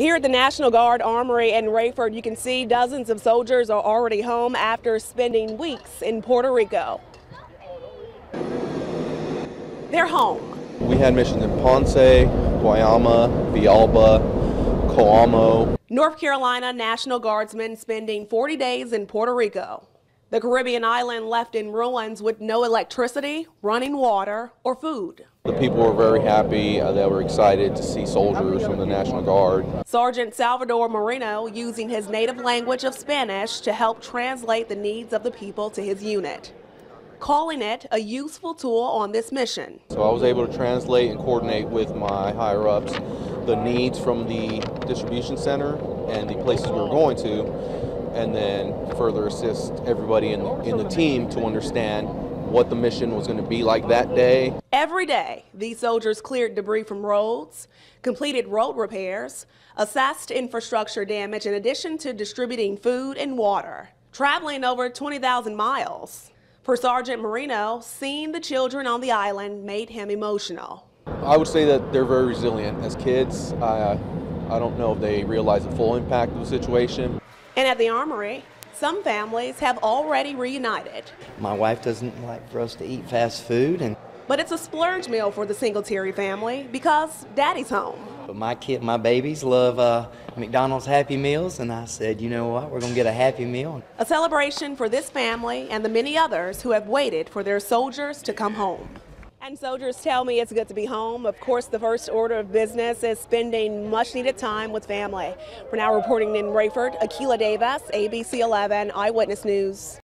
Here at the National Guard Armory in Raeford, you can see dozens of soldiers are already home after spending weeks in Puerto Rico. They're home. We had missions in Ponce, Guayama, Villalba, Coamo. North Carolina National Guardsmen spending 40 days in Puerto Rico. The Caribbean island left in ruins with no electricity, running water, or food. The people were very happy. Uh, they were excited to see soldiers from the National Guard. Sergeant Salvador Marino using his native language of Spanish to help translate the needs of the people to his unit, calling it a useful tool on this mission. So I was able to translate and coordinate with my higher ups the needs from the distribution center and the places we were going to and then further assist everybody in the, in the team to understand what the mission was going to be like that day. Every day, these soldiers cleared debris from roads, completed road repairs, assessed infrastructure damage in addition to distributing food and water, traveling over 20,000 miles. For Sergeant Marino, seeing the children on the island made him emotional. I would say that they're very resilient. As kids, I, I don't know if they realize the full impact of the situation. And at the Armory, some families have already reunited. My wife doesn't like for us to eat fast food and but it's a splurge meal for the Singletary family because daddy's home. But my kid, my babies love uh, McDonald's Happy Meals, and I said, you know what, we're going to get a Happy Meal. A celebration for this family and the many others who have waited for their soldiers to come home. And soldiers tell me it's good to be home. Of course, the first order of business is spending much needed time with family. We're now reporting in Raeford, Akilah Davis, ABC 11 Eyewitness News.